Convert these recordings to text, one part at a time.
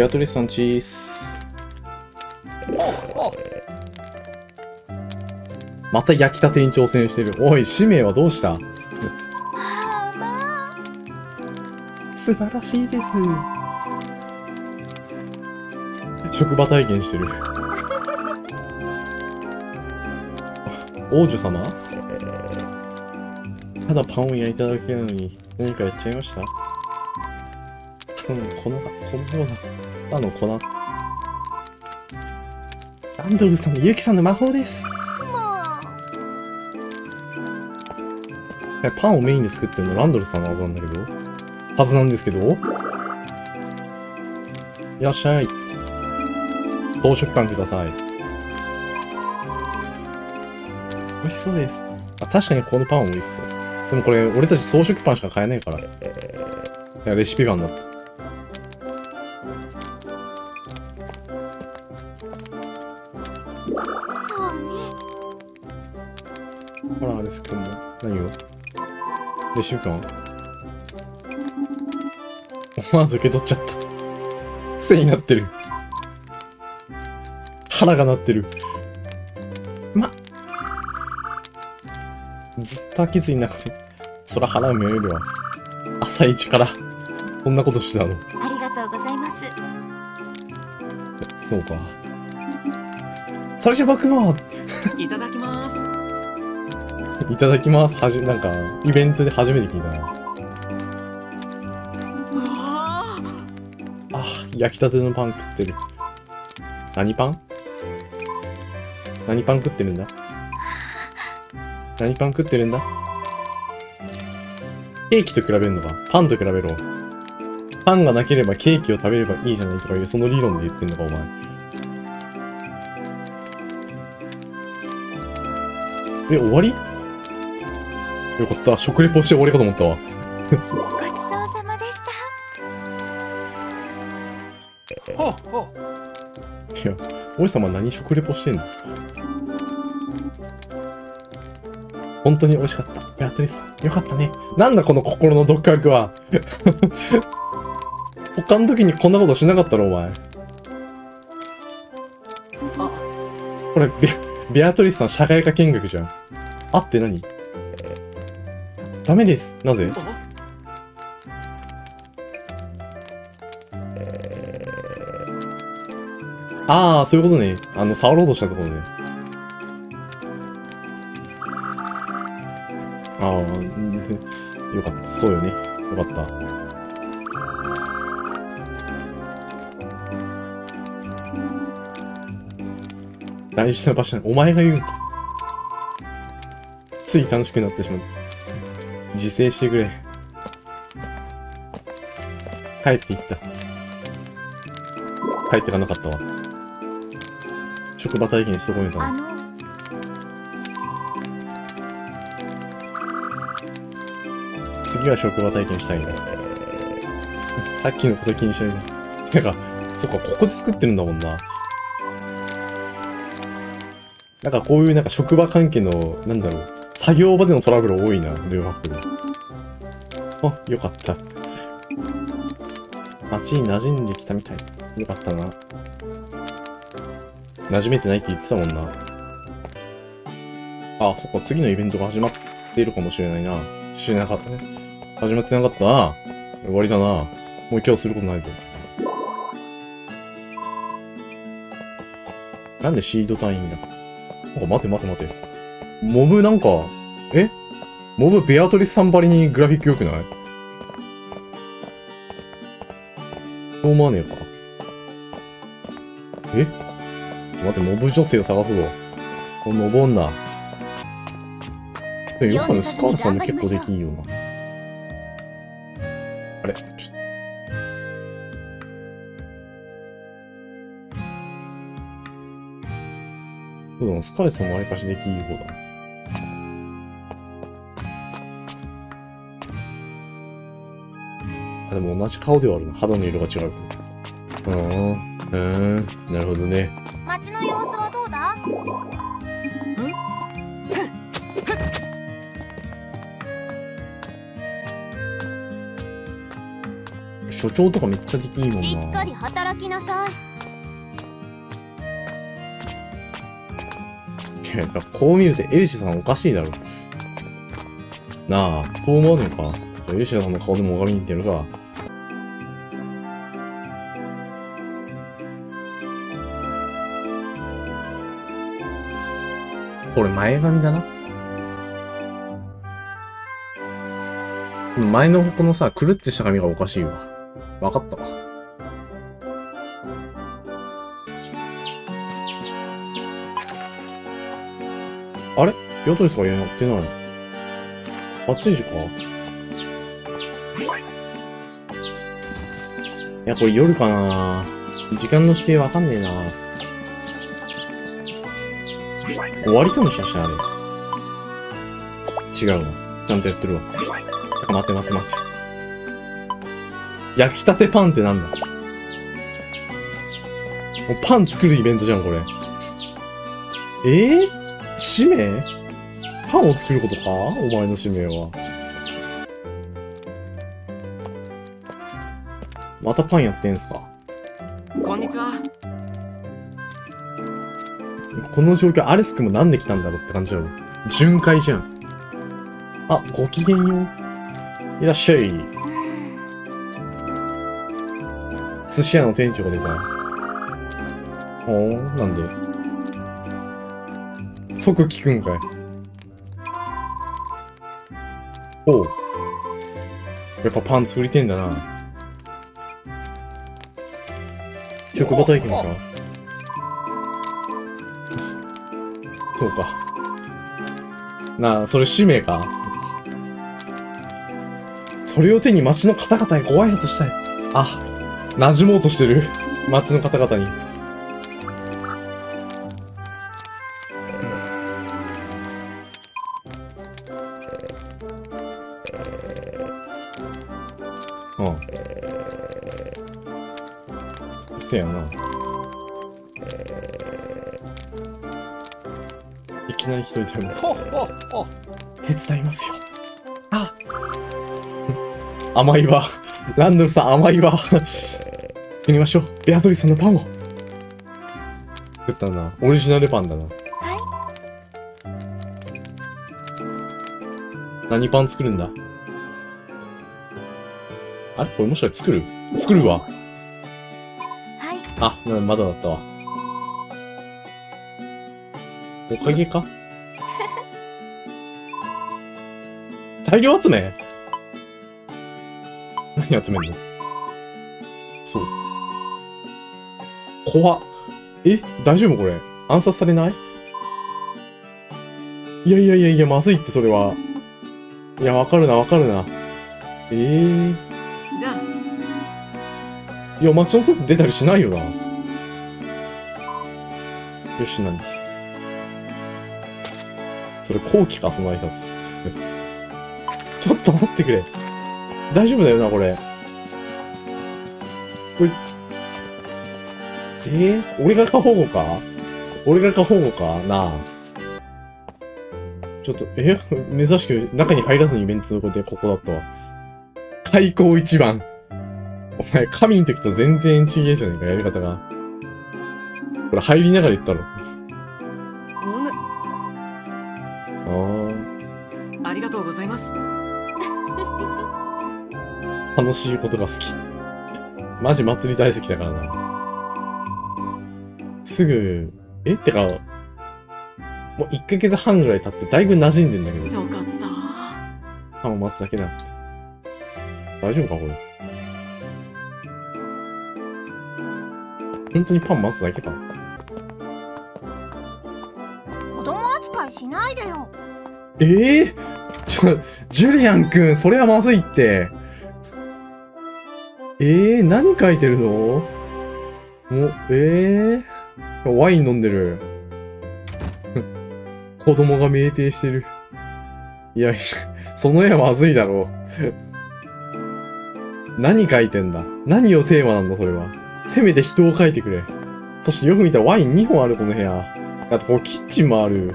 ベアトリスさんチース。また焼きたてに挑戦してる。おい、使命はどうした？素晴らしいです。職場体験してる。王女様？ただパンを焼いただけなのに何かやっちゃいました？うん、粉が、このような、あの粉。ランドルさんのユキさんの魔法です。パンをメインで作ってるのランドルさんの技なんだけどはずなんですけどいらっしゃい。朝食パンください。美味しそうです。あ、確かにこのパン美味しそう。でもこれ、俺たち装飾パンしか買えないから。レシピパンだった。ほら、あれすくんも。何を？レシピパン思わず受け取っちゃった。癖になってる。腹が鳴ってる。ま。ずっと飽きずになくて。そら腹を見えるわ。朝一から。こんなことしてたの。ありがとうございますそうか。それじゃ僕もいただきます。いただきます。はじ、なんか、イベントで初めて聞いたな。あ、焼きたてのパン食ってる。何パン？何パン食ってるんだ？何パン食ってるんだ？ケーキと比べるのかパンと比べろ。パンがなければケーキを食べればいいじゃないとかいうその理論で言ってんのかお前。え、終わり？よかった。食レポして終わりかと思ったわ。ごちそうさまでしたほっほいや、王子様何食レポしてんの？本当に美味しかった。ベアトリス、よかったね。なんだこの心の独白は。他の時にこんなことしなかったろ、お前。あ、これ、ベ、ベアトリスさん社会科見学じゃん。あって何？ダメです。なぜ？ああ、そういうことね。あの、触ろうとしたところね。ああ、よかった。そうよね。よかった。大事な場所なお前が言うんか。つい楽しくなってしまう。自制してくれ。帰っていった。帰ってかなかったわ。職場体験しとこうよたあの次は職場体験したいな。さっきのこと気にしないで。てか、そっか、ここで作ってるんだもんな。なんかこういうなんか職場関係の、なんだろう、作業場でのトラブル多いな、両学で。あ、よかった。街に馴染んできたみたい。よかったな。馴染めてないって言ってたもんな。あ、そっか、次のイベントが始まっているかもしれないな。知らなかったね。始まってなかったな。終わりだな。もう今日することないぞ。なんでシード隊員だなんか待て待て待て。モブなんか、え？モブベアトリスさんばりにグラフィック良くない？そう思わねえか。え？ちょっと待って、モブ女性を探すぞ。このモボンな。でもやっぱね、スカールさんも結構できんよな。あれ？ちょっとそうだな、スカーレットさんもあれかしできん方だ。あ、でも同じ顔ではあるな。肌の色が違う。から。うーん。うー。ん。なるほどね。街の様子はどうだ？所長とかめっちゃできいいもんしな。っかり働きなさいいや、やっぱこう見るとエリシさんおかしいだろ。なあ、そう思わねえ？かエリシさんの顔でも拝みに行ってやるか。これ前髪だな。前のこのさ、くるってした髪がおかしいわ。わかったわ。あれ？ヤトリスがやってない。8時かいや、これ夜かな時間の指定わかんねえな終わりかもしれんしあれ。違うな。ちゃんとやってるわ。待って待って待って。焼きたてパンってなんだ？もうパン作るイベントじゃん、これ。え？ー、使命？パンを作ることか？お前の使命は。またパンやってんすか？この状況、アレス君もなんで来たんだろうって感じだろ。巡回じゃん。あ、ごきげんよう。いらっしゃい。寿司屋の店長が出た。ほー、なんで？即聞くんかい。おう。やっぱパン作りてんだな。職場体験か。そうか。なあ、それ使命か？それを手に街の方々にご挨拶したい。あ、馴染もうとしてる。街の方々に。うん。せやな。きなり一人でも。手伝いますよ。あ甘いわ。ランドルさん甘いわ。作りましょう。ベアトリスさんのパンを。作ったな。オリジナルパンだな。何パン作るんだ？あれ？これもしかして作る？作るわ。はいあ、なまだだったわ。おかげか？大量集め？何集めんの？そう。怖っ。え？大丈夫これ？暗殺されない？いやいやいやいや、まずいってそれは。いや、わかるな、わかるな。ええー。じゃあいや、街の外出たりしないよな。よし、何？それ後期か、その挨拶。ちょっと待ってくれ。大丈夫だよな、これ。これ、えー、俺が過保護か？俺が過保護かな？あ。ちょっと、え？珍しく中に入らずにイベントのことでここだったわ。開口一番。お前、神の時と全然違えじゃねえか、やり方が。これ入りながら言ったろ。楽しいことが好き。マジ祭り大好きだからな。すぐ、え？ってか、もう1ヶ月半ぐらい経ってだいぶ馴染んでんだけど、よかったパンを待つだけだって。大丈夫か、これ？本当にパン待つだけか子供扱いしないでよええちょ、ジュリアン君、それはまずいって。ええ何書いてるの？も、ええワイン飲んでる。子供が酩酊してる。いやいや、その絵はまずいだろう。何書いてんだ？何をテーマなんだ、それは。せめて人を書いてくれ。そしてよく見たらワイン2本ある、この部屋。あと、こう、キッチンもある。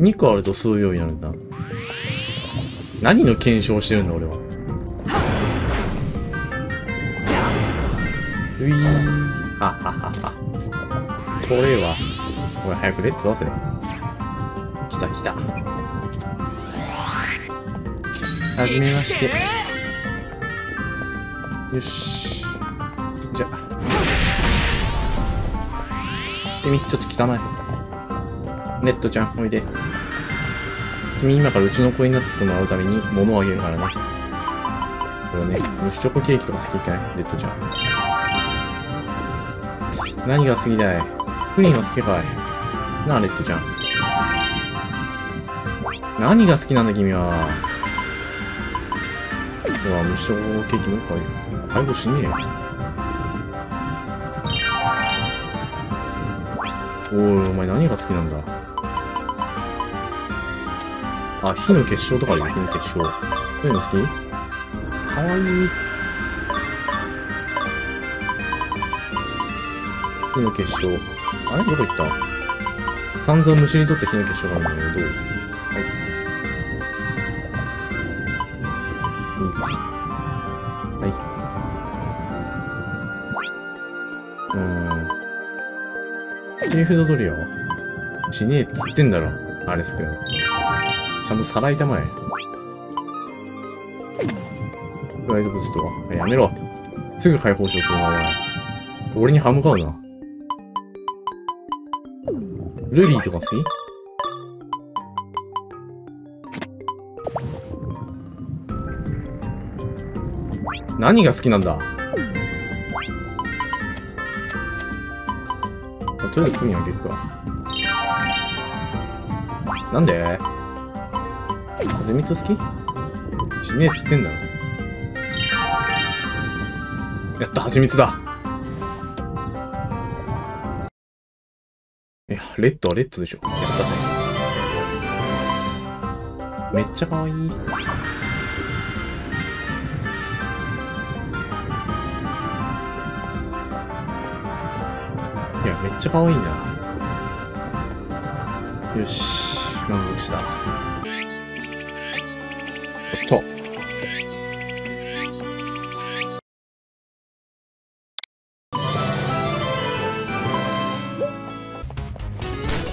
2個あると吸うようになるんだ。何の検証してるんだ、俺は。ういー。はははは。これは。おい、早くレッド出せ。来た来た。はじめまして。よし。じゃあ。君、ちょっと汚い。ネットちゃん、おいで。君今からうちの子になってもらうために物をあげるからね。これね、蒸しチョコケーキとか好きかい？レッドちゃん。何が好きだい？プリンは好きかい？なあ、レッドちゃん。何が好きなんだ、君は？うわ、蒸しチョコケーキもう一回。配合しねえよ。おい、お前何が好きなんだ？あ、火の結晶とかあるよ、火の結晶。そういうの好き？かわいい。火の結晶。あれ？どこ行った？散々虫にとって火の結晶があるんだけど、どう？はい。はい。うん。シーフードドリアは？しねえっつってんだろ。あれすくん。ちゃんとさらいたまえ。フライドポテトは。やめろ。すぐ解放しようするな、お前。俺に歯向かうな。ルビーとか好き？何が好きなんだ？とりあえずプリンあげるか。なんで？蜂蜜好き？しねえっつってんだろ。やった、蜂蜜だ。いや、レッドはレッドでしょ。やったぜ。めっちゃ可愛い。いや、めっちゃ可愛いな。よし、満足した。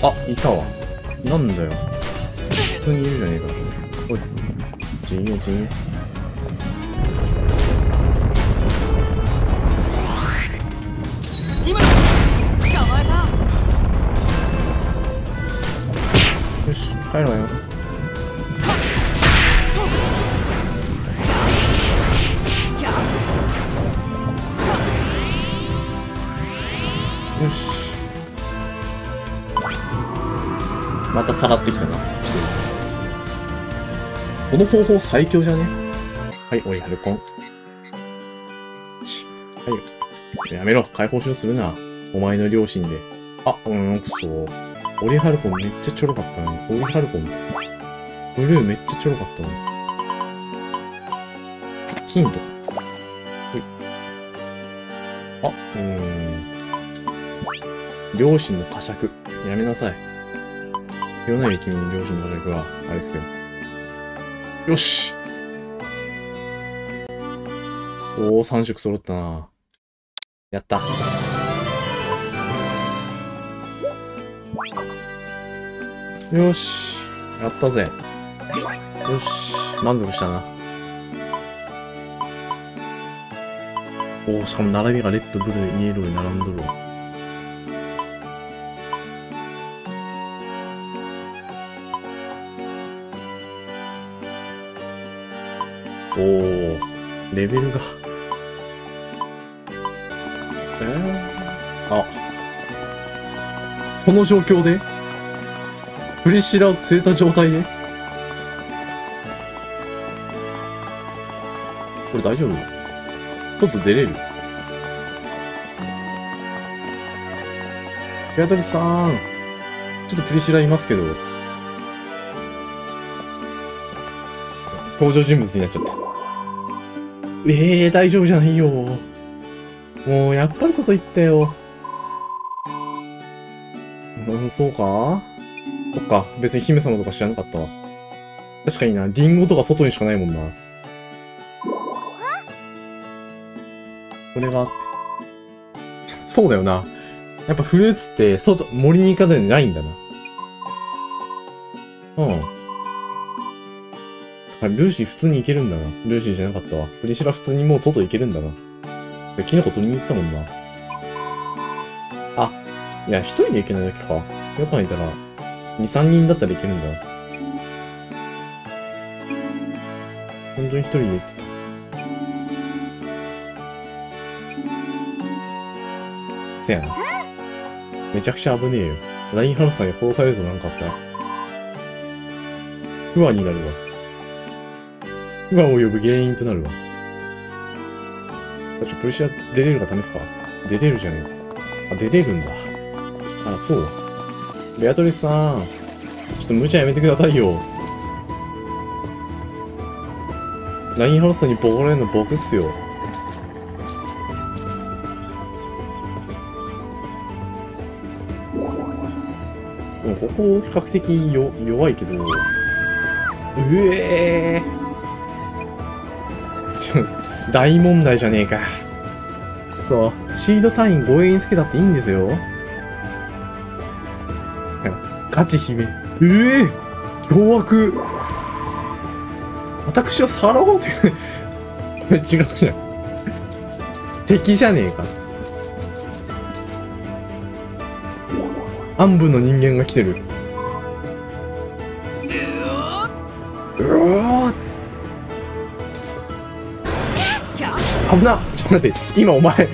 あ、いたわ。なんだよ。普通にいるじゃねえか。おい。陣営陣営。今だ捕まえたよし、帰るわよ。よまたさらってきたな。この方法最強じゃね？はい、おい、ハルコン。はい。やめろ、解放しようするな。お前の両親で。あ、うん、くそ。オリハルコンめっちゃちょろかったのに。オリハルコン。ブルーめっちゃちょろかったのに。ヒント。ほい。あ、うーん。両親の呵責。やめなさい。知らないよ、君の両親の呵責は。あれですけど。よしおー、3色揃ったな。やった。よし。やったぜ。よし。満足したな。おお、しかも並びがレッド、ブルー、イエローに並んどるわ。おお、レベルが。えー、あ。この状況で？プリシラを釣れた状態で？これ大丈夫？ちょっと出れる？ベアトリさん。ちょっとプリシラいますけど。登場人物になっちゃった。ええー、大丈夫じゃないよ。もう、やっぱり外行ったよ。うん、そうか？そっか。別に姫様とか知らなかったわ。確かにな、リンゴとか外にしかないもんな。これが。そうだよな。やっぱフルーツって、外、森に行かないんだな。うん。あルーシー普通に行けるんだな。ルーシーじゃなかったわ。プリシラ普通にもう外行けるんだな。でキノコ取りに行ったもんな。あ、いや、一人で行けないだけか。よく考えたら、2、3人だったらいけるんだ。本当に一人で行ってた。せやな。めちゃくちゃ危ねえよ。ラインハウスさんに殺されるぞなんかあったら。不安になるわ。不安を呼ぶ原因となるわ。ちょ、プレッシャー出れるか試すか？出れるじゃねえか。あ、出れるんだ。あ、そう。ベアトリスさん。ちょっと無茶やめてくださいよ。ラインハウスにボコられるの僕っすよ。でもここ比較的よ弱いけど。うえー。大問題じゃねえか。そう。シード単位護衛につけたっていいんですよ。ガチ姫。ええ凶悪。私をさらおうって。これ違うじゃん。敵じゃねえか。暗部の人間が来てる。うわ危な ちょっと待って、今お前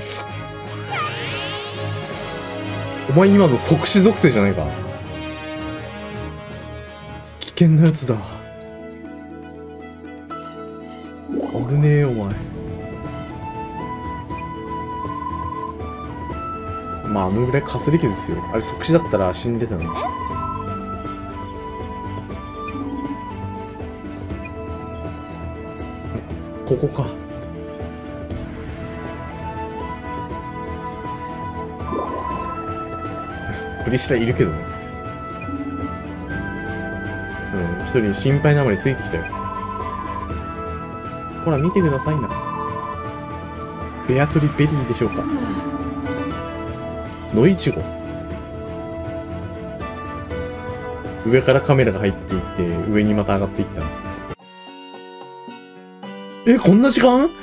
お前今の即死属性じゃないか。危険なやつだ。危ねえ、お前。まあ、あのぐらいかすり傷ですよ。あれ即死だったら死んでたのに。ここか。プリシラいるけどね。うん、一人心配なまりついてきたよ。ほら、見てくださいな。ベアトリベリーでしょうか。ノイチゴ。上からカメラが入っていって、上にまた上がっていった。え、こんな時間？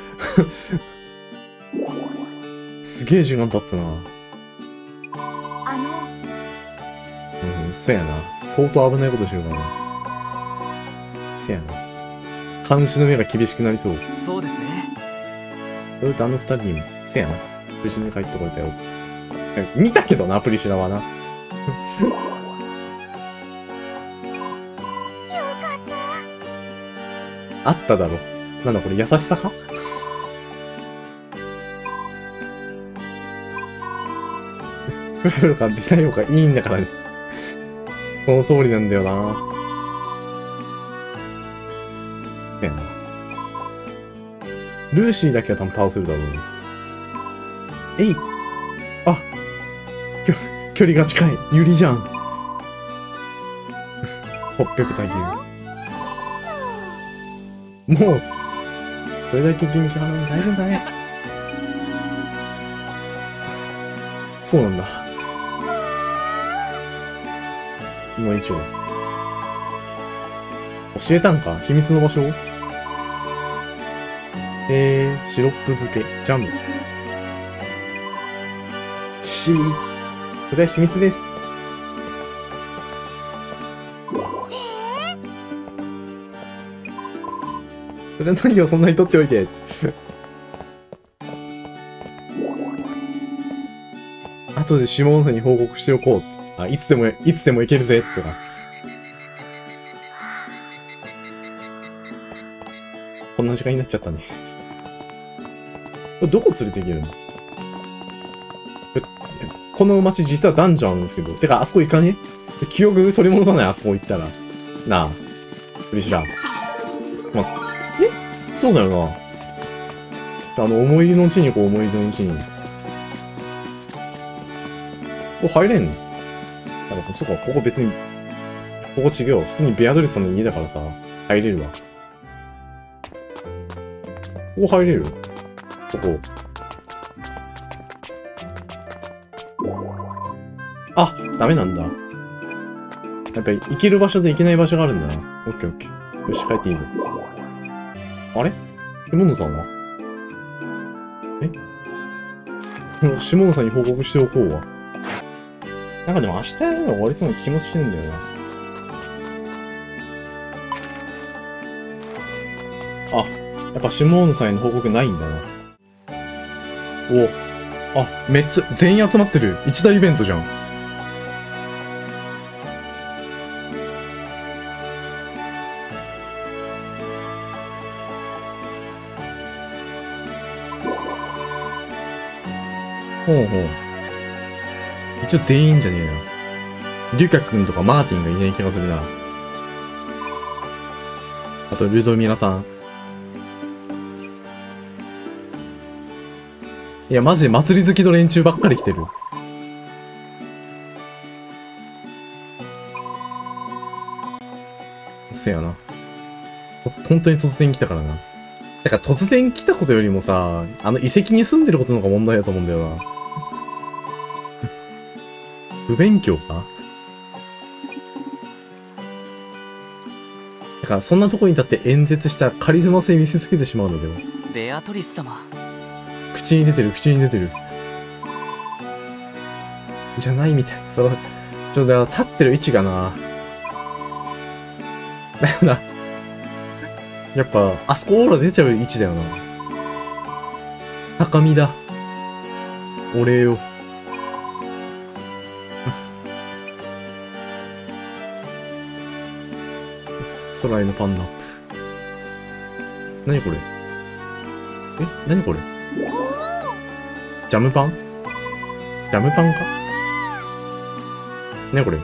すげえ時間経ったな。そやな。相当危ないことしてるからな。せやな。監視の目が厳しくなりそう。そうですねそれとあの二人にも、せやな。無事に帰ってこれたよ。え見たけどな、プリシラはな。よかったあっただろ。なんだこれ、優しさか？プラルか出ない方がいいんだからね。その通りなんだよな。せやな。ルーシーだけは多分倒せるだろうね。えいあきょ距離が近い。ユリじゃん。800対9。もう、それだけ元気派なの大丈夫だね。そうなんだ。今一応。教えたんか？秘密の場所えー、シロップ漬け、ジャム。しー。それは秘密です。それは何をそんなに取っておいて？後で下温泉に報告しておこう。あ、いつでも、いつでも行けるぜ、とか。こんな時間になっちゃったね。どこ連れて行けるの？この街実はダンジョンあるんですけど。てか、あそこ行かね？記憶取り戻さない、あそこ行ったら。なあ。プリシラ。ま、え？そうだよな。あの、思い出の地に行こう、思い出の地に。ここ入れんの？あ、そっか、ここ別に、ここ違う。普通にベアドレスさんの家だからさ。入れるわ。ここ入れる？ここ。あ、ダメなんだ。やっぱり行ける場所と行けない場所があるんだな。オッケーオッケー。よし、帰っていいぞ。あれ？下野さんは？え？下野さんに報告しておこうわ。なんかでも明日やるの終わりそうな気もしてんだよな。あ、やっぱ下野さんへの報告ないんだな。お。あ、めっちゃ、全員集まってる。一大イベントじゃん。ほうほう。一応全員じゃねえな。リュカ君とかマーティンがいない気がするな。あと、ルドミラさん。いや、マジで祭り好きの連中ばっかり来てる。せやな。本当に突然来たからな。だから突然来たことよりもさ、あの遺跡に住んでることの方が問題だと思うんだよな。不勉強か？だからそんなとこに立って演説したらカリスマ性見せつけてしまうのでは？ベアトリス様。口に出てる口に出てる。じゃないみたい。そのちょっと立ってる位置がな。だよなやっぱあそこオーラ出ちゃう位置だよな。高みだ。お礼よ空へのパンダアップ何これ？え？何これ？ジャムパン？ジャムパンか？ねこれ？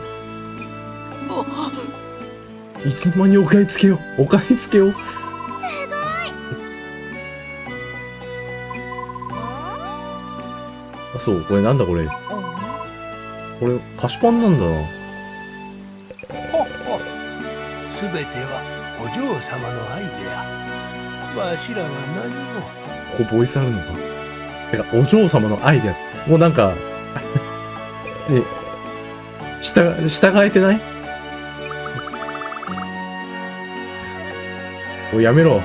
いつの間にお買い付けよう？お買い付けよう。あ、そう。これなんだこれ？これ、菓子パンなんだな。すべてはお嬢様のアイデアわしらは何もここボイスあるのか？てか、お嬢様のアイデア。もうなんか、ね、従、従えてない？おやめろ。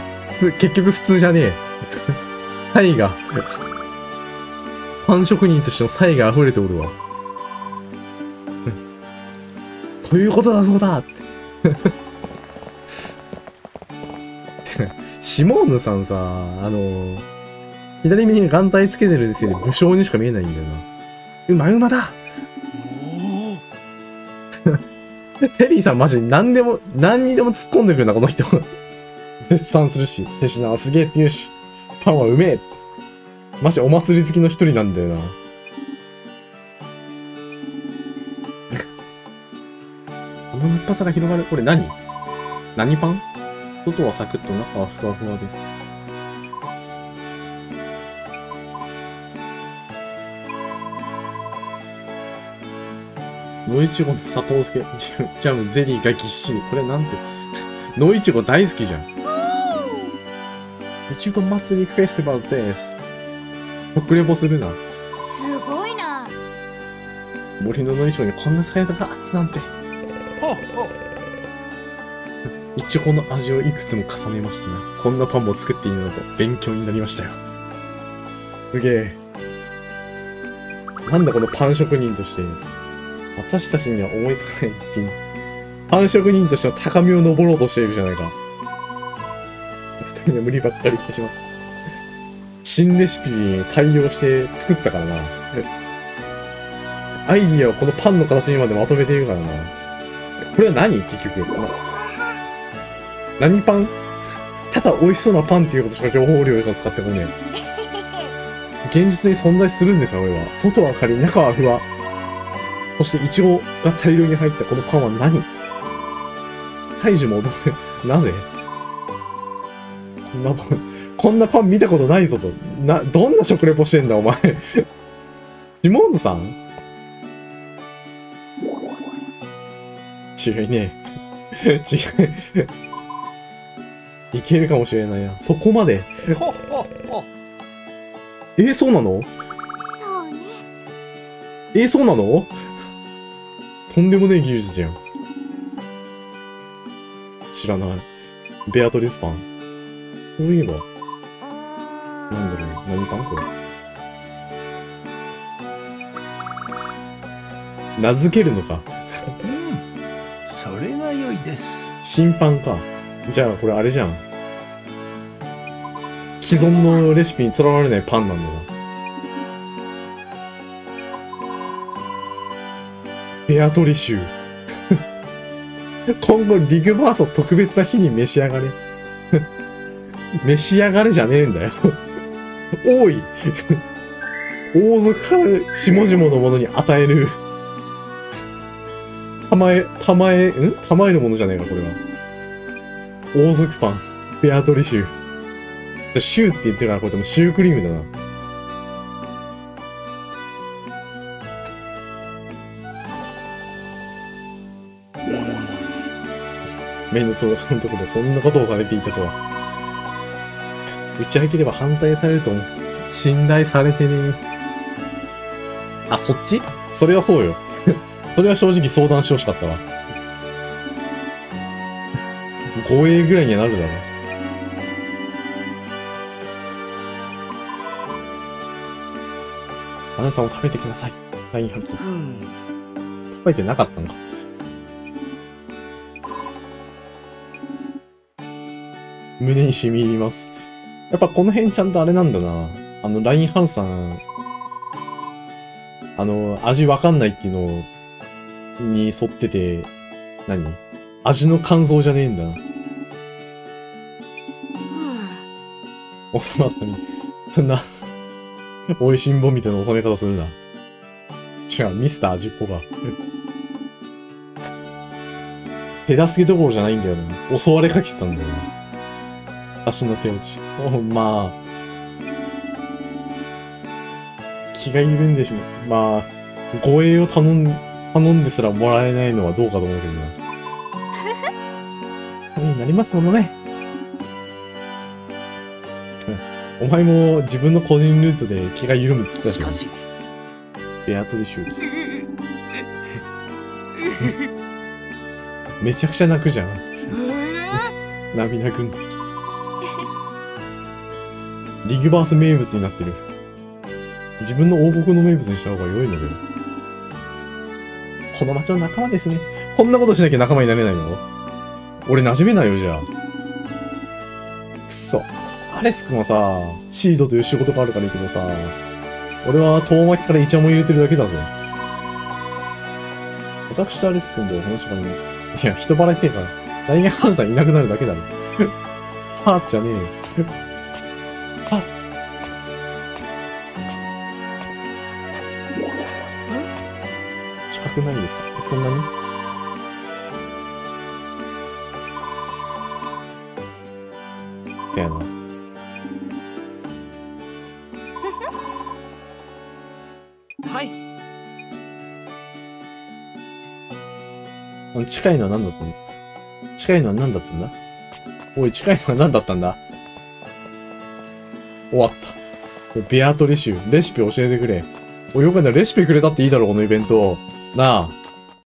結局普通じゃねえ。サイが。パン職人としてのサイが溢れておるわ。ということだそうだって。シモーヌさんさ、あの、左目に眼帯つけてるせいで武将にしか見えないんだよな。うまうまだ テリーさんマジ何でも、何にでも突っ込んでくるな、この人。絶賛するし、手品はすげえって言うし、パンはうめえ。マジお祭り好きの一人なんだよな。甘酸っぱさが広がる。これ何？何パン？外はサクッと中はふわふわで。野いちごの砂糖漬け、ジャムゼリーがぎっしり。これなんて、野いちご大好きじゃん。いちご祭りフェスティバルです。遅れぼするな。すごいな森の野いちごにこんな使い方があったなんて。いちごの味をいくつも重ねましたね。こんなパンも作っていいのだと勉強になりましたよ。すげえ。なんだこのパン職人として。私たちには思いつかない一品。パン職人としての高みを登ろうとしているじゃないか。二人の無理ばっかり言ってしまった。新レシピに対応して作ったからな。アイディアをこのパンの形にまでまとめているからな。これは何？結局。何パン？ただ美味しそうなパンっていうことしか情報量が使ってこねえ。現実に存在するんですよ、俺は。外はカリ、中はふわ。そして、イチゴが大量に入ったこのパンは何？大樹も驚く。なぜ？こんなパン、こんなパン見たことないぞと。な、どんな食レポしてんだ、お前。シモンヌさん？違いねえ。違う。いけるかもしれないな。そこまで？えー、そうなの？そうねえー、そうなの？とんでもねえ技術じゃん。知らない。ベアトリスパン。そういえば、うなんだろう、何パンこれ？名付けるのか。うんそれが良いです新パンか。じゃあ、これあれじゃん。既存のレシピにとらわれないパンなんだな。ベアトリシュ 今後、リグバースを特別な日に召し上がれ。召し上がれじゃねえんだよ。多い。王族から下々のものに与える。たまえ、たまえ、ん？たまえるものじゃねえか、これは。王族パン。ベアトリシュ。じゃあシューって言ってるから、これでもシュークリームだな。メインの相談のところでこんなことをされていたとは。打ち明ければ反対されると思う。信頼されてねあ、そっち？それはそうよ。それは正直相談してほしかったわ。護衛ぐらいにはなるだろう。あなたも食べてください。ラインハルト。うん食べてなかったのか。胸に染み入ります。やっぱこの辺ちゃんとあれなんだな。あの、ラインハルさん、あの、味わかんないっていうのに沿ってて、何？味の感想じゃねえんだな。収まったみ。そんな、美味しんぼみたいな収め方するな。違う、ミスター味っぽが。手助けどころじゃないんだよな。襲われかけてたんだよな。私の手落ち。おまあ。気が緩んでしまう。まあ、護衛を頼ん、頼んですらもらえないのはどうかと思うけどな。になりますものね。お前も自分の個人ルートで気が緩むっつったじゃん。しかしベアトリシューズ。めちゃくちゃ泣くじゃん。涙ぐんで。リグバース名物になってる。自分の王国の名物にした方が良いのでは。この町の仲間ですね。こんなことしなきゃ仲間になれないの？俺馴染めないよ、じゃあ。くっそ。アレス君はさ、シードという仕事があるからいいけどさ、俺は遠巻きからイチャモン入れてるだけだぜ。私とアレス君でお話があります。いや、人払いっていうから、来年ハンさんいなくなるだけだろ。はぁじゃねえよ。はっ。近くないですか？そんなに？近いのは何だったんだ？近いのは何だったんだ？おい、近いのは何だったんだ？終わった。ベアトリシュ、レシピ教えてくれ。おい、よかったレシピくれたっていいだろ、このイベント。なあ。